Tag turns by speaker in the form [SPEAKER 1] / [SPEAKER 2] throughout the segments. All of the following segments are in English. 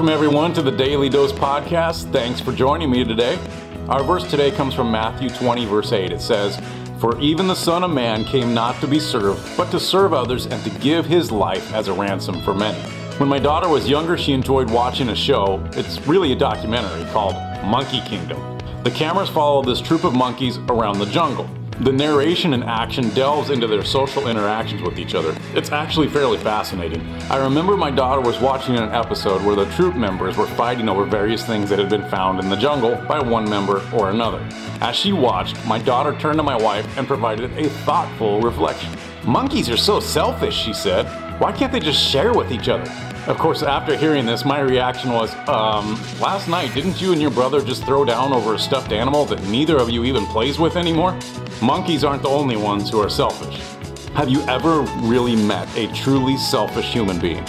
[SPEAKER 1] Welcome, everyone, to the Daily Dose Podcast. Thanks for joining me today. Our verse today comes from Matthew 20, verse 8. It says, For even the Son of Man came not to be served, but to serve others and to give his life as a ransom for many. When my daughter was younger, she enjoyed watching a show. It's really a documentary called Monkey Kingdom. The cameras follow this troop of monkeys around the jungle. The narration and action delves into their social interactions with each other. It's actually fairly fascinating. I remember my daughter was watching an episode where the troop members were fighting over various things that had been found in the jungle by one member or another. As she watched, my daughter turned to my wife and provided a thoughtful reflection. Monkeys are so selfish, she said. Why can't they just share with each other? Of course, after hearing this, my reaction was, um, last night, didn't you and your brother just throw down over a stuffed animal that neither of you even plays with anymore? Monkeys aren't the only ones who are selfish. Have you ever really met a truly selfish human being?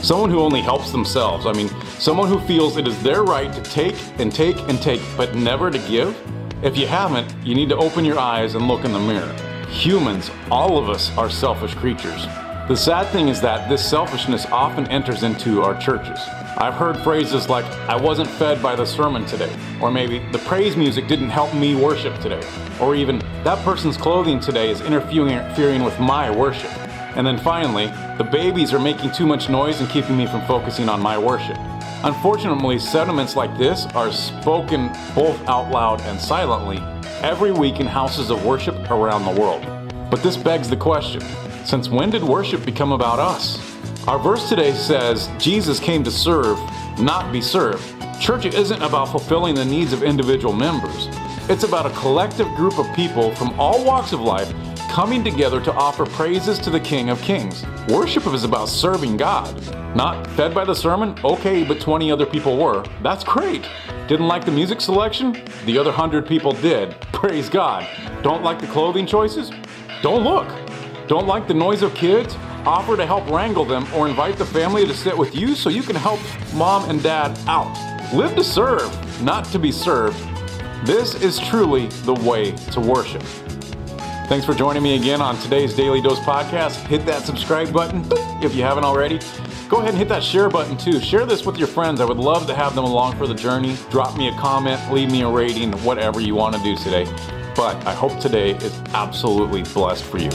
[SPEAKER 1] Someone who only helps themselves. I mean, someone who feels it is their right to take and take and take, but never to give? If you haven't, you need to open your eyes and look in the mirror. Humans, all of us, are selfish creatures. The sad thing is that this selfishness often enters into our churches. I've heard phrases like, I wasn't fed by the sermon today, or maybe, the praise music didn't help me worship today, or even, that person's clothing today is interfering with my worship. And then finally, the babies are making too much noise and keeping me from focusing on my worship. Unfortunately, sentiments like this are spoken both out loud and silently every week in houses of worship around the world. But this begs the question since when did worship become about us? Our verse today says Jesus came to serve, not be served. Church isn't about fulfilling the needs of individual members. It's about a collective group of people from all walks of life coming together to offer praises to the King of Kings. Worship is about serving God. Not fed by the sermon? Okay, but 20 other people were. That's great. Didn't like the music selection? The other 100 people did. Praise God. Don't like the clothing choices? Don't look. Don't like the noise of kids? Offer to help wrangle them or invite the family to sit with you so you can help mom and dad out. Live to serve, not to be served. This is truly the way to worship. Thanks for joining me again on today's Daily Dose podcast. Hit that subscribe button if you haven't already. Go ahead and hit that share button too. Share this with your friends. I would love to have them along for the journey. Drop me a comment, leave me a rating, whatever you want to do today. But I hope today is absolutely blessed for you.